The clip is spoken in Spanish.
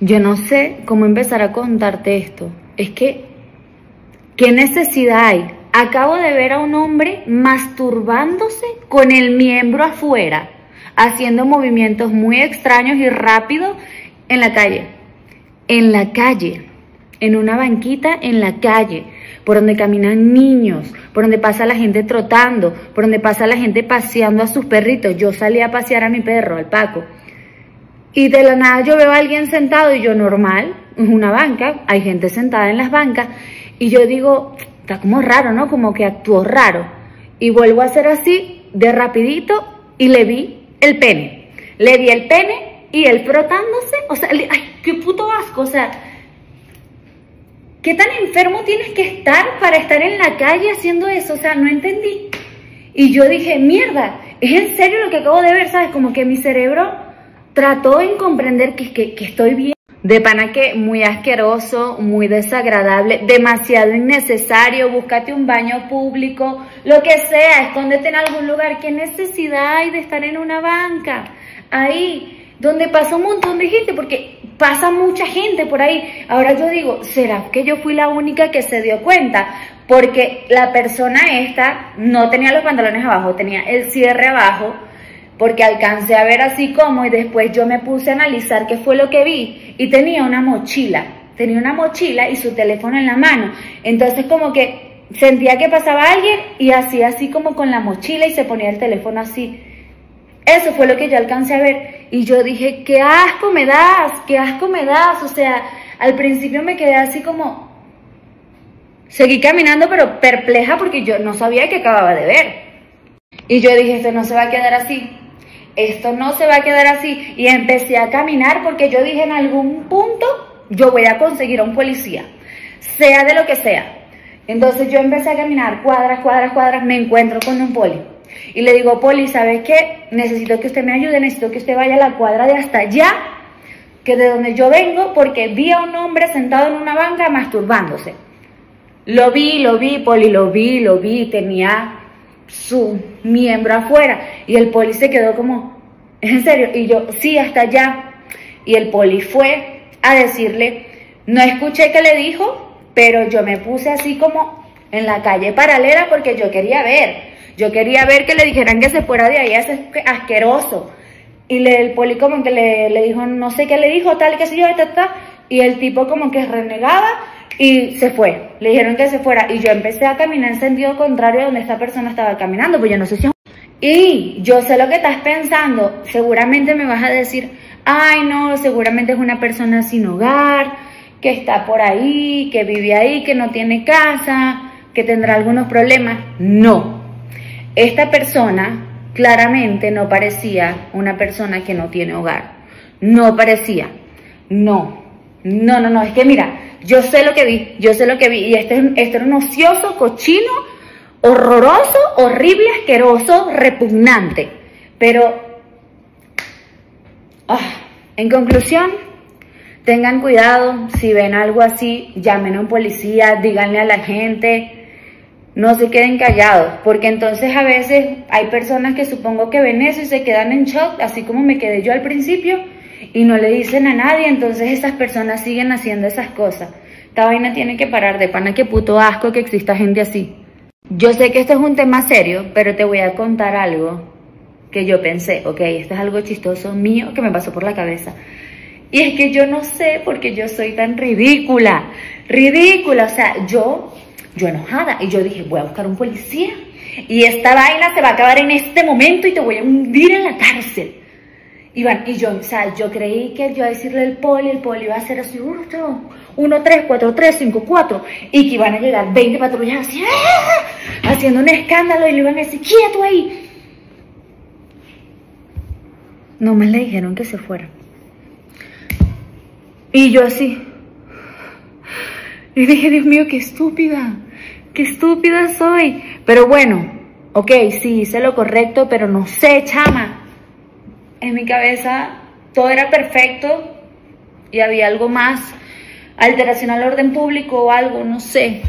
Yo no sé cómo empezar a contarte esto. Es que, ¿qué necesidad hay? Acabo de ver a un hombre masturbándose con el miembro afuera, haciendo movimientos muy extraños y rápidos en la calle. En la calle, en una banquita en la calle, por donde caminan niños, por donde pasa la gente trotando, por donde pasa la gente paseando a sus perritos. Yo salí a pasear a mi perro, al Paco. Y de la nada yo veo a alguien sentado y yo normal, en una banca, hay gente sentada en las bancas, y yo digo, está como raro, ¿no? Como que actuó raro. Y vuelvo a hacer así, de rapidito, y le vi el pene. Le vi el pene y él frotándose, o sea, ay, qué puto asco, o sea, ¿qué tan enfermo tienes que estar para estar en la calle haciendo eso? O sea, no entendí. Y yo dije, mierda, ¿es en serio lo que acabo de ver? ¿Sabes? Como que mi cerebro trató en comprender que, estoy bien. De pana que muy asqueroso, muy desagradable, demasiado innecesario, búscate un baño público, lo que sea, escóndete en algún lugar. ¿Qué necesidad hay de estar en una banca? Ahí, donde pasa un montón de gente, porque pasa mucha gente por ahí. Ahora yo digo, ¿será que yo fui la única que se dio cuenta? Porque la persona esta no tenía los pantalones abajo, tenía el cierre abajo porque alcancé a ver así como y después yo me puse a analizar qué fue lo que vi y tenía una mochila, tenía una mochila y su teléfono en la mano. Entonces como que sentía que pasaba alguien y hacía así como con la mochila y se ponía el teléfono así. Eso fue lo que yo alcancé a ver y yo dije, qué asco me das, qué asco me das. O sea, al principio me quedé así como... Seguí caminando pero perpleja porque yo no sabía que acababa de ver. Y yo dije, esto no se va a quedar así esto no se va a quedar así. Y empecé a caminar porque yo dije en algún punto, yo voy a conseguir a un policía, sea de lo que sea. Entonces yo empecé a caminar cuadras, cuadras, cuadras, me encuentro con un poli. Y le digo, poli, ¿sabes qué? Necesito que usted me ayude, necesito que usted vaya a la cuadra de hasta allá, que de donde yo vengo, porque vi a un hombre sentado en una banca masturbándose. Lo vi, lo vi, poli, lo vi, lo vi, tenía su miembro afuera. Y el poli se quedó como, ¿es en serio? Y yo, sí, hasta allá. Y el poli fue a decirle, no escuché que le dijo, pero yo me puse así como en la calle paralela porque yo quería ver. Yo quería ver que le dijeran que se fuera de ahí, ese asqueroso. Y el poli como que le, le, dijo, no sé qué le dijo, tal, que sé yo, ta, Y el tipo como que renegaba y se fue. Le dijeron que se fuera. Y yo empecé a caminar en sentido contrario a donde esta persona estaba caminando, pues yo no sé si... Y yo sé lo que estás pensando. Seguramente me vas a decir, ay no, seguramente es una persona sin hogar, que está por ahí, que vive ahí, que no tiene casa, que tendrá algunos problemas. No. Esta persona claramente no parecía una persona que no tiene hogar. No parecía. No. No, no, no. Es que mira, yo sé lo que vi, yo sé lo que vi. Y este, este era un ocioso, cochino, horroroso, horrible, asqueroso, repugnante. Pero, ah, en conclusión, tengan cuidado, si ven algo así, llamen a un policía, díganle a la gente, no se queden callados, porque entonces a veces hay personas que supongo que ven eso y se quedan en shock, así como me quedé yo al principio, y no le dicen a nadie, entonces esas personas siguen haciendo esas cosas. Esta vaina tiene que parar de pana, que puto asco que exista gente así. Yo sé que esto es un tema serio, pero te voy a contar algo que yo pensé, ok, esto es algo chistoso mío que me pasó por la cabeza. Y es que yo no sé por qué yo soy tan ridícula, ridícula, o sea, yo, yo enojada, y yo dije, voy a buscar un policía, y esta vaina se va a acabar en este momento y te voy a hundir en la cárcel. Y, y yo, o sea, yo creí que yo a decirle al poli, el poli iba a hacer así, 1, 3, 4, 3, 5, 4, y que iban a llegar 20 patrullas así, ¡ah! haciendo un escándalo y le iban a decir, quieto ahí. No me le dijeron que se fuera. Y yo así. Y dije, Dios mío, qué estúpida, qué estúpida soy. Pero bueno, ok, sí, hice lo correcto, pero no sé, chama en mi cabeza todo era perfecto y había algo más, alteración al orden público o algo, no sé.